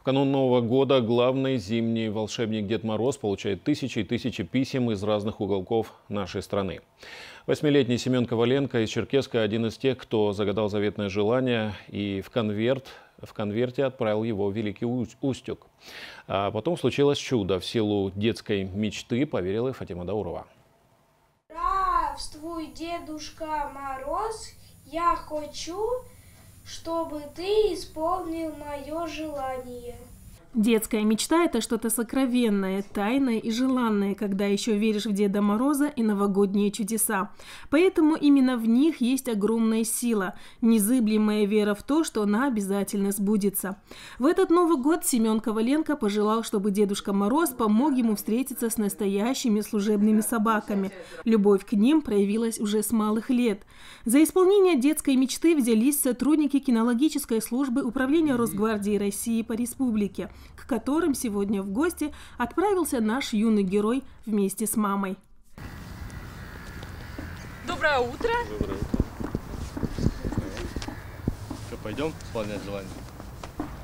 В канун Нового года главный зимний волшебник Дед Мороз получает тысячи и тысячи писем из разных уголков нашей страны. Восьмилетний Семен Коваленко из Черкеска один из тех, кто загадал заветное желание и в конверт в конверте отправил его Великий Устюг. А потом случилось чудо. В силу детской мечты поверила Фатима Даурова. Здравствуй, Дедушка Мороз, я хочу чтобы ты исполнил мое желание. Детская мечта – это что-то сокровенное, тайное и желанное, когда еще веришь в Деда Мороза и новогодние чудеса. Поэтому именно в них есть огромная сила, незыблемая вера в то, что она обязательно сбудется. В этот Новый год Семен Коваленко пожелал, чтобы Дедушка Мороз помог ему встретиться с настоящими служебными собаками. Любовь к ним проявилась уже с малых лет. За исполнение детской мечты взялись сотрудники кинологической службы Управления Росгвардии России по республике – к которым сегодня в гости отправился наш юный герой вместе с мамой. Доброе утро! Доброе утро. Что, пойдем исполнять желание?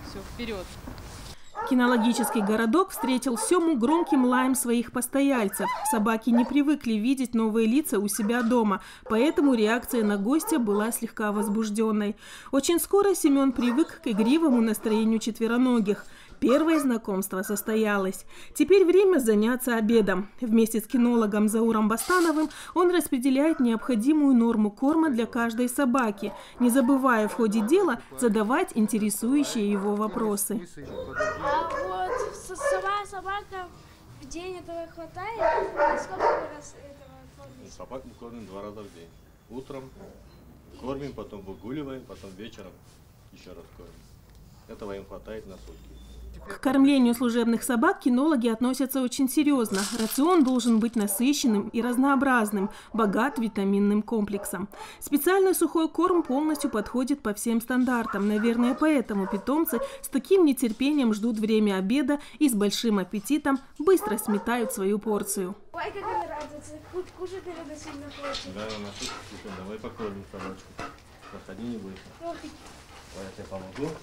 Все, вперед! Кинологический городок встретил Сему громким лаем своих постояльцев. Собаки не привыкли видеть новые лица у себя дома, поэтому реакция на гостя была слегка возбужденной. Очень скоро Семен привык к игривому настроению четвероногих – Первое знакомство состоялось. Теперь время заняться обедом. Вместе с кинологом Зауром Бастановым он распределяет необходимую норму корма для каждой собаки, не забывая в ходе дела задавать интересующие его вопросы. А вот сама собака в день этого хватает? А сколько раз этого кормите? Собак мы кормим два раза в день. Утром кормим, потом выгуливаем, потом вечером еще раз кормим. Этого им хватает на сутки. К кормлению служебных собак кинологи относятся очень серьезно. Рацион должен быть насыщенным и разнообразным, богат витаминным комплексом. Специальный сухой корм полностью подходит по всем стандартам. Наверное, поэтому питомцы с таким нетерпением ждут время обеда и с большим аппетитом быстро сметают свою порцию. Ой, как она радуется. Кушать, наверное, сильно хочет. Да, на сутки, давай покормим собачку. Проходи, не бойся. Давай я тебе помогу.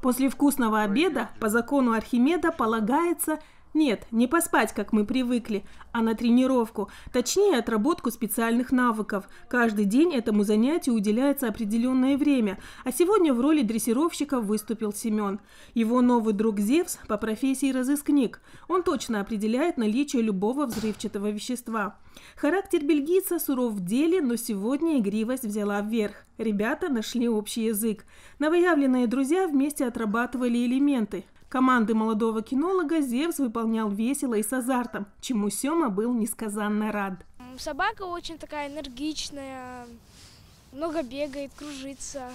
После вкусного обеда по закону Архимеда полагается нет, не поспать, как мы привыкли, а на тренировку, точнее отработку специальных навыков. Каждый день этому занятию уделяется определенное время, а сегодня в роли дрессировщика выступил Семен. Его новый друг Зевс по профессии разыскник. Он точно определяет наличие любого взрывчатого вещества. Характер бельгийца суров в деле, но сегодня игривость взяла вверх. Ребята нашли общий язык. Новоявленные друзья вместе отрабатывали элементы. Команды молодого кинолога Зевс выполнял весело и с азартом, чему Сема был несказанно рад. Собака очень такая энергичная, много бегает, кружится.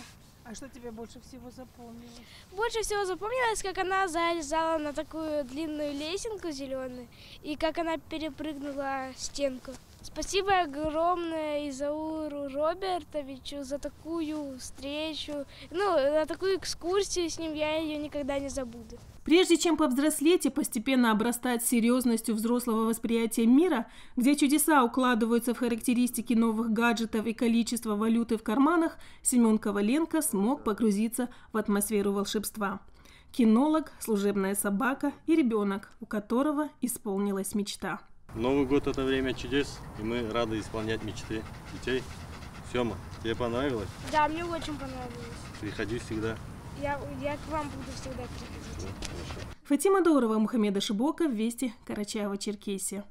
А что тебе больше всего запомнилось? Больше всего запомнилось, как она залезала на такую длинную лесенку зеленую и как она перепрыгнула стенку. Спасибо огромное Изауру Робертовичу за такую встречу, ну, на такую экскурсию с ним, я ее никогда не забуду. Прежде чем повзрослеть и постепенно обрастать серьезностью взрослого восприятия мира, где чудеса укладываются в характеристики новых гаджетов и количество валюты в карманах, Семен Коваленко смог погрузиться в атмосферу волшебства. Кинолог, служебная собака и ребенок, у которого исполнилась мечта. Новый год – это время чудес, и мы рады исполнять мечты детей. Сема, тебе понравилось? Да, мне очень понравилось. Приходи всегда. Я, я к вам буду всегда приходить. Фатима Дорова, Мухаммеда Шибока, Вести, Карачаева, Черкесия.